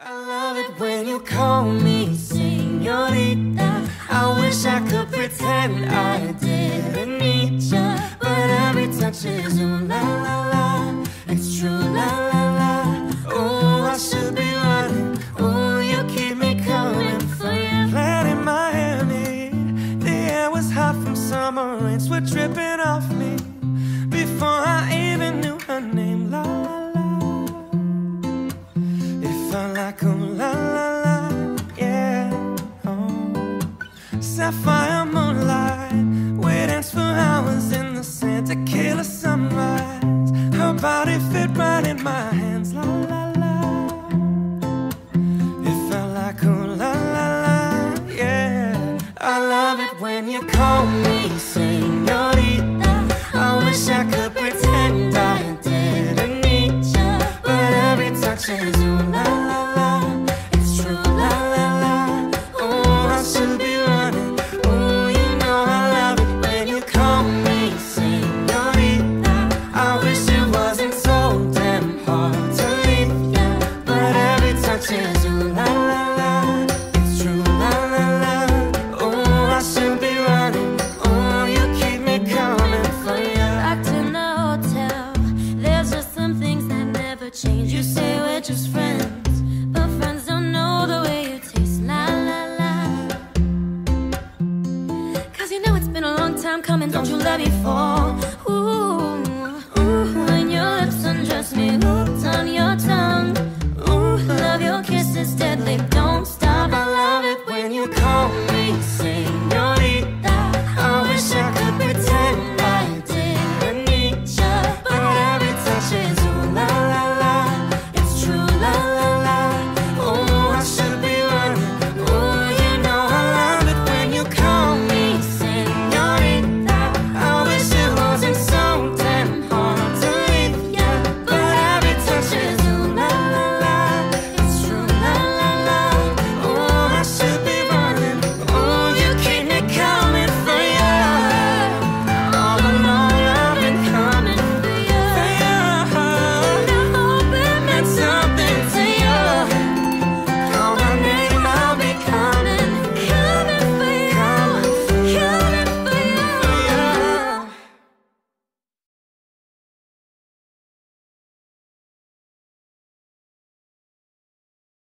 I love it when you call me senorita. I wish I could pretend I didn't need you, but every touch is ooh la la la. It's true la la la. Oh, I should be running. Oh, you keep me coming for you. Planting Miami, the air was hot from summer rains were dripping off me before I even knew her name. La la Sapphire moonlight, we danced for hours in the sand, tequila sunrise. Her body fit right in my hands, la la la. It felt like oh la la la, yeah. I love it when you call me change. You say we're just friends, but friends don't know the way you taste. La la la. Cause you know it's been a long time coming. Don't you let me fall. Ooh.